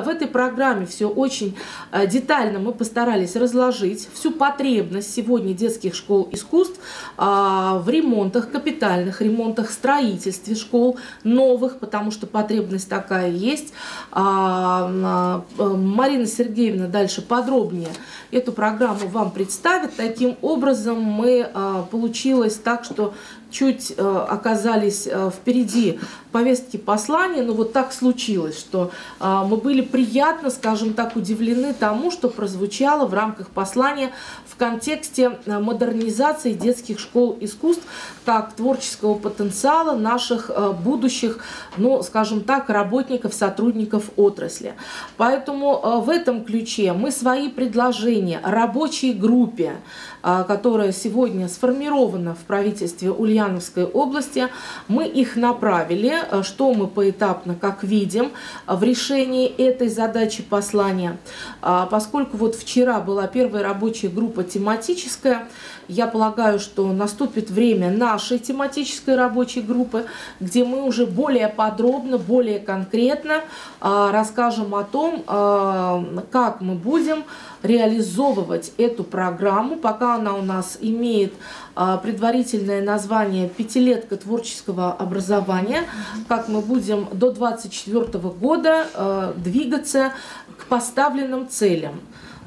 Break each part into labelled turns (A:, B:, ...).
A: В этой программе все очень э, детально мы постарались разложить всю потребность сегодня детских школ искусств а, в ремонтах, капитальных ремонтах, строительстве школ новых, потому что потребность такая есть. А, э, Марина Сергеевна дальше подробнее эту программу вам представит. Таким образом мы а, получилось так, что чуть э, оказались впереди повестки послания, но вот так случилось, что мы были приятно, скажем так, удивлены тому, что прозвучало в рамках послания в контексте э, модернизации детских школ искусств как творческого потенциала наших э, будущих, ну, скажем так, работников, сотрудников отрасли. Поэтому э, в этом ключе мы свои предложения рабочей группе, которая сегодня сформирована в правительстве Ульяновской области, мы их направили, что мы поэтапно, как видим, в решении этой задачи послания. Поскольку вот вчера была первая рабочая группа тематическая. Я полагаю, что наступит время нашей тематической рабочей группы, где мы уже более подробно, более конкретно а, расскажем о том, а, как мы будем реализовывать эту программу, пока она у нас имеет а, предварительное название «Пятилетка творческого образования», как мы будем до 2024 года двигаться к поставленным целям.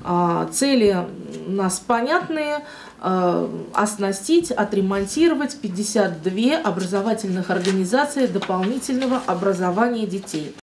A: А, цели у нас понятные. А, оснастить, отремонтировать 52 образовательных организации дополнительного образования детей.